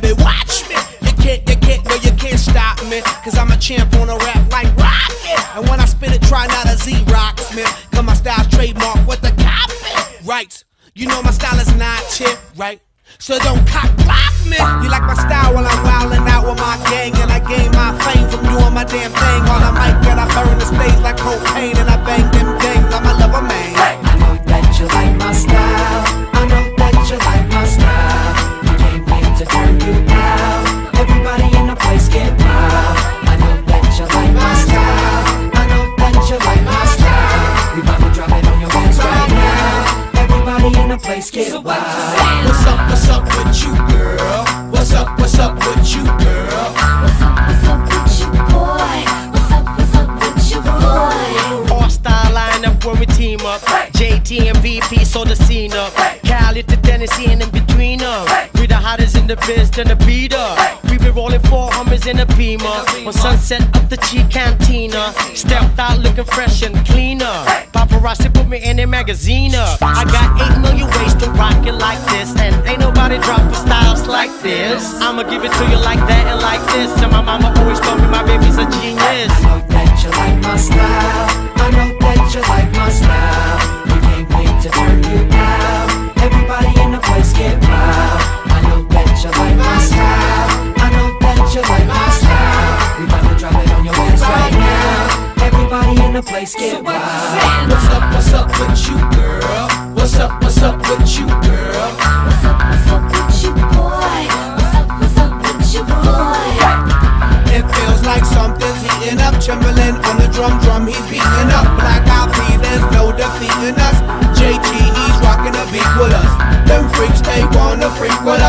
baby, watch me. You can't, you can't, no, you can't stop me. Cause I'm a champ on a rap like Rocket. And when I spin it, try not a Z-Rock, man. Cause my style's trademark with the copy. Right, you know my style is not chip, right? So don't cock block me. You like my style while I'm wildin' out with my gang, and I gain my fame from doing my damn thing. On a mic that I burn the stage like cocaine, and I bang. What's up, what's up with you, girl? What's up, what's up with you, girl? What's up, what's up with you, boy? What's up, what's up with you, boy? All star lineup when we team up. JT and BEP, so the scene up. Cali to Tennessee and in between. We the hottest in the biz, then the beat up. We been rolling four hummers in a beamer. On sunset up the Chi Cantina. Stepped out looking fresh and cleaner. Paparazzi me in a magazine up. I got eight million ways to rock it like this. And ain't nobody dropping styles like this. I'ma give it to you like that and like this. And my mama always told me my baby's a genius. I know that you like my style. the place get so wild. What's up, what's up with you, girl? What's up, what's up with you, girl? What's up, what's up with you, boy? What's up, what's up with you, boy? It feels like something's heating up. Timbaland on the drum, drum, he's beating up. Black out, there's no defeating us. JT, he's rocking a beat with us. Them freaks, they wanna freak with us.